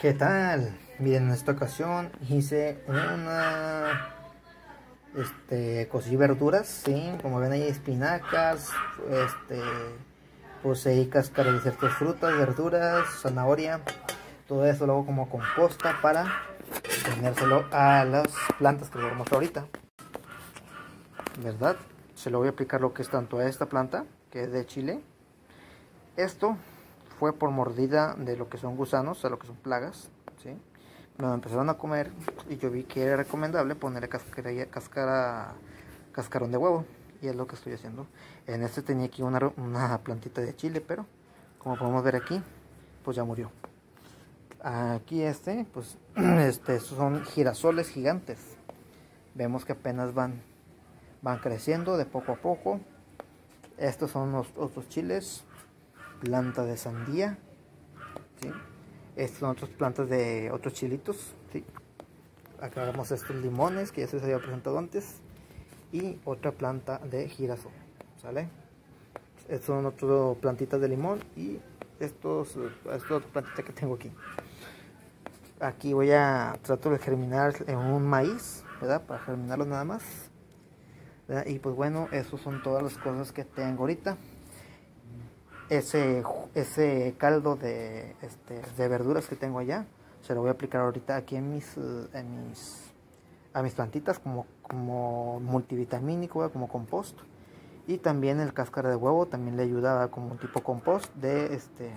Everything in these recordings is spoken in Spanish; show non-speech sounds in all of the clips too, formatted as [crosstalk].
¿Qué tal? Miren, en esta ocasión hice una... Este, cocí verduras, sí, como ven ahí espinacas, este, posee cáscara de ciertas frutas, verduras, zanahoria, todo eso lo hago como composta para ponérselo a las plantas que mostrar ahorita. ¿Verdad? Se lo voy a aplicar lo que es tanto a esta planta, que es de chile. Esto fue por mordida de lo que son gusanos, sea, lo que son plagas, ¿sí? Me empezaron a comer y yo vi que era recomendable ponerle cáscara, cascarón de huevo y es lo que estoy haciendo. En este tenía aquí una, una plantita de chile, pero como podemos ver aquí, pues ya murió. Aquí este, pues [clears throat] este, son girasoles gigantes. Vemos que apenas van, van creciendo de poco a poco. Estos son los otros chiles planta de sandía. ¿sí? Estas son otras plantas de otros chilitos. ¿sí? Acá vemos estos limones que ya se les había presentado antes. Y otra planta de girasol. ¿Sale? Estas son otras plantitas de limón y estos, esta otra plantita que tengo aquí. Aquí voy a tratar de germinar en un maíz, ¿verdad? Para germinarlo nada más. Y pues bueno, esas son todas las cosas que tengo ahorita ese, ese caldo de, este, de verduras que tengo allá, se lo voy a aplicar ahorita aquí en mis, en mis, a mis plantitas como, como multivitamínico, como compost. Y también el cáscara de huevo también le ayuda como un tipo compost de este,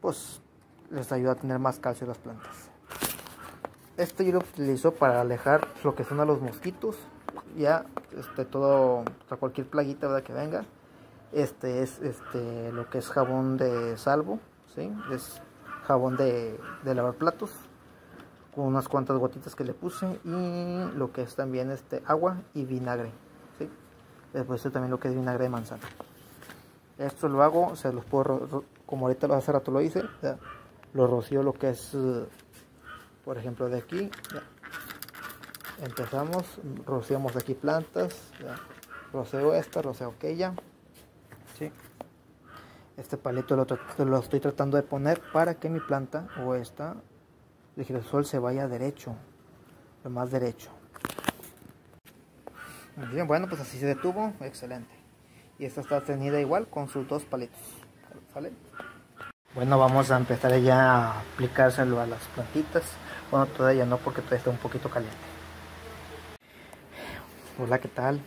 pues les ayuda a tener más calcio a las plantas. Este yo lo utilizo para alejar lo que son a los mosquitos, ya este, todo, cualquier plaguita ¿verdad? que venga este es este lo que es jabón de salvo, ¿sí? Es jabón de, lavar platos con unas cuantas gotitas que le puse y lo que es también este agua y vinagre, ¿sí? Después también lo que es vinagre de manzana. Esto lo hago, se los puedo, como ahorita hace rato lo hice, lo rocío lo que es, por ejemplo, de aquí. Empezamos, rociamos aquí plantas, roceo esta, roceo aquella. Este palito lo, estoy tratando de poner para que mi planta o esta de girasol se vaya derecho, lo más derecho. Muy bien, bueno, pues así se detuvo, excelente. Y esta está tenida igual con sus dos palitos, ¿vale? Bueno, vamos a empezar ya a aplicárselo a las plantitas. Bueno, todavía no porque todavía está un poquito caliente. Hola, ¿qué tal?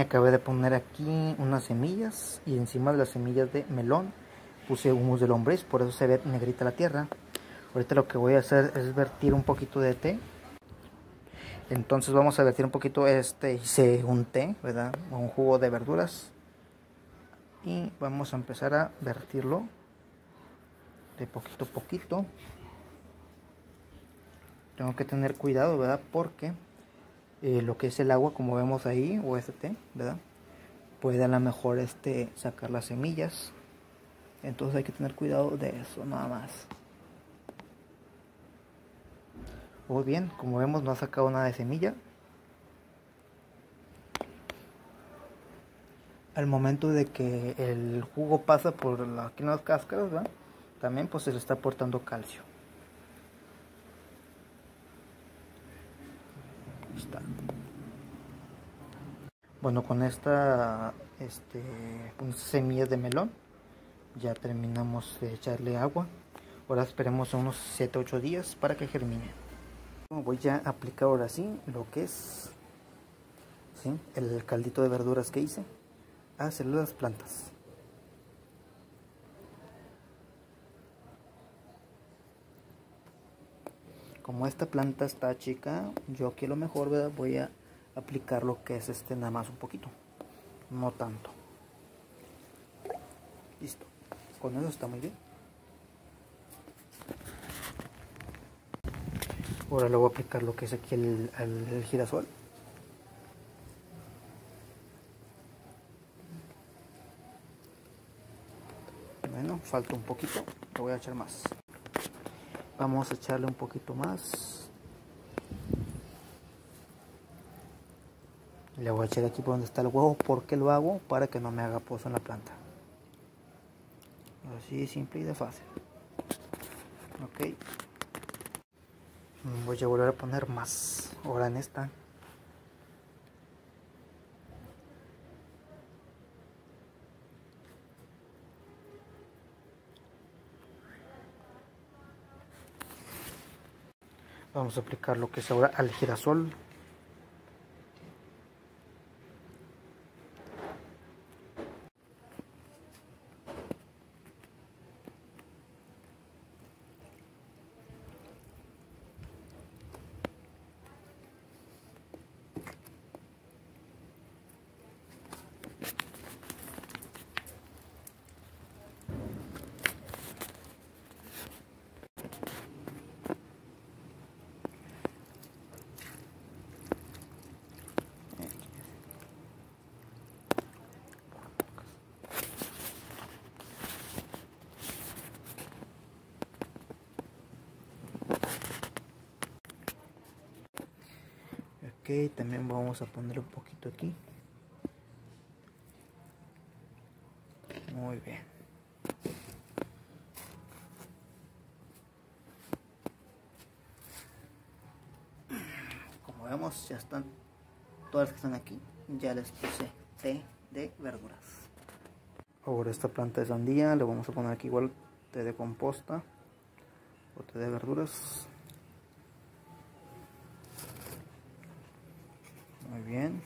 Acabé de poner aquí unas semillas y encima de las semillas de melón puse humus de lombriz, por eso se ve negrita la tierra. Ahorita lo que voy a hacer es vertir un poquito de té. Entonces vamos a vertir un poquito este, hice un té, ¿verdad? Un jugo de verduras. Y vamos a empezar a vertirlo de poquito a poquito. Tengo que tener cuidado, ¿verdad? Porque eh, lo que es el agua como vemos ahí o este verdad puede a lo mejor este sacar las semillas. Entonces hay que tener cuidado de eso nada más. Muy bien como vemos no ha sacado nada de semilla. Al momento de que el jugo pasa por aquí en las cáscaras también pues se le está aportando calcio Bueno, con esta este, semillas de melón ya terminamos de echarle agua. Ahora esperemos unos 7-8 días para que germine. Voy a aplicar ahora sí lo que es el caldito de verduras que hice a las plantas. Como esta planta está chica, yo aquí lo mejor voy a aplicar lo que es este nada más un poquito no tanto. Listo con eso está muy bien. Ahora le voy a aplicar lo que es aquí el, el girasol. Bueno falta un poquito le voy a echar más. Vamos a echarle un poquito más Le voy a echar aquí por donde está el huevo. porque lo hago? Para que no me haga pozo en la planta. Así simple y de fácil. Ok. voy a volver a poner más ahora en esta vamos a aplicar lo que es ahora al girasol también vamos a poner un poquito aquí. Muy bien. Como vemos ya están todas las que están aquí. Ya les puse té de verduras. Ahora esta planta de sandía le vamos a poner aquí igual té de composta o té de verduras Muy bien.